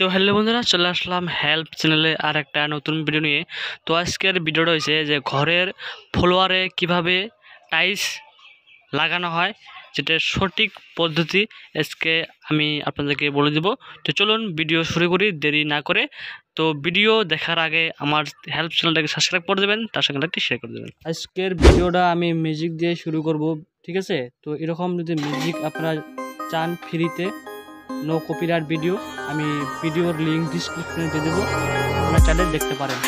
তো হ্যালো বন্ধুরা, চলে আসলাম হেল্প চ্যানেলে আর একটা নতুন ভিডিও নিয়ে। তো আজকের ভিডিওটা হয়েছে যে ঘরের ফ্লোয়ারে কীভাবে টাইলস লাগানো হয়, যেটা সঠিক পদ্ধতি আজকে আমি আপনাদেরকে বলে দেব। তো চলুন ভিডিও শুরু করি, দেরি না করে। তো ভিডিও দেখার আগে আমার হেল্প চ্যানেলটাকে সাবস্ক্রাইব করে দেবেন, তার সঙ্গে একটি শেয়ার করে দেবেন। আজকের ভিডিওটা আমি মিউজিক দিয়ে শুরু করব, ঠিক আছে? তো এরকম যদি মিউজিক আপনারা চান ফ্রিতে নো কপিরাইট ভিডিও আমি ভিডিওর লিঙ্ক ডিসক্রিপশনে দিয়ে দেবো। আপনারা চাইলে দেখতে পারেন।